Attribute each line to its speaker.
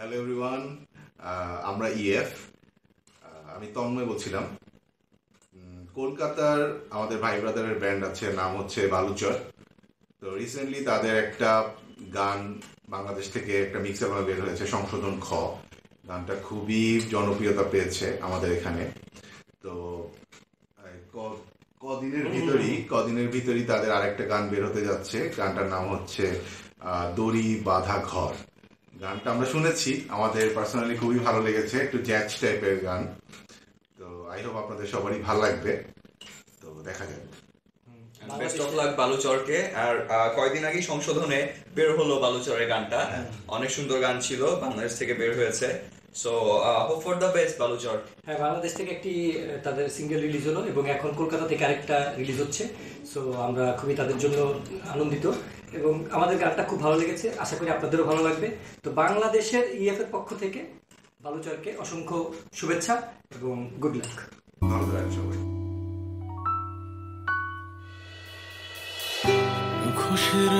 Speaker 1: Hello everyone আমরা EF আমি তন্ময় বলছিলাম। কলকাতার আমাদের ভাই ব্রাদারের ব্যান্ড আছে নাম হচ্ছে বালুচর। তো রিসেন্টলি তাদের একটা গান বাংলাদেশ থেকে একটা মিক্স অ্যালবাম বের হয়েছে সংশোধন খ। গানটা খুবই জনপ্রিয়তা পেয়েছে আমাদের এখানে। তো কদিনের ভিতরই কদিনের ভিতরই তাদের আরেকটা গান বের হতে যাচ্ছে। গানটার নাম হচ্ছে দড়ি বাঁধা ঘর। গানটা আমরা শুনেছি। আমাদের পার্সোনালি খুবই ভালো লেগেছে একটু জ্যাজ টাইপের গান। তো আই হোপ আপনাদের সবারই ভালো লাগবে। তো দেখা যাবে
Speaker 2: বেস্ট অফ লাক বালুচরকে। আর আহ, কয়দিন আগেই সংশোধনে বের হলো বালুচরের গানটা। অনেক সুন্দর গান ছিল বাংলাদেশ থেকে বের হয়েছে। So hope for the best Baluchar
Speaker 3: হ্যাঁ বাংলাদেশ থেকে একটি তাদের সিঙ্গেল রিলিজ হলো এবং এখন কলকাতা থেকে আরেকটা রিলিজ হচ্ছে। সো আমরা খুবই তাদের জন্য আনন্দিত এবং আমাদের গানটা খুব ভালো লেগেছে। আশা করি আপনাদেরও ভালো লাগবে। তো বাংলাদেশের ইএফ এর পক্ষ থেকে বালুচরকে অসংখ্য শুভেচ্ছা এবং গুড লাক
Speaker 1: ভালো থাকবেন সবাই।
Speaker 4: মুখোশের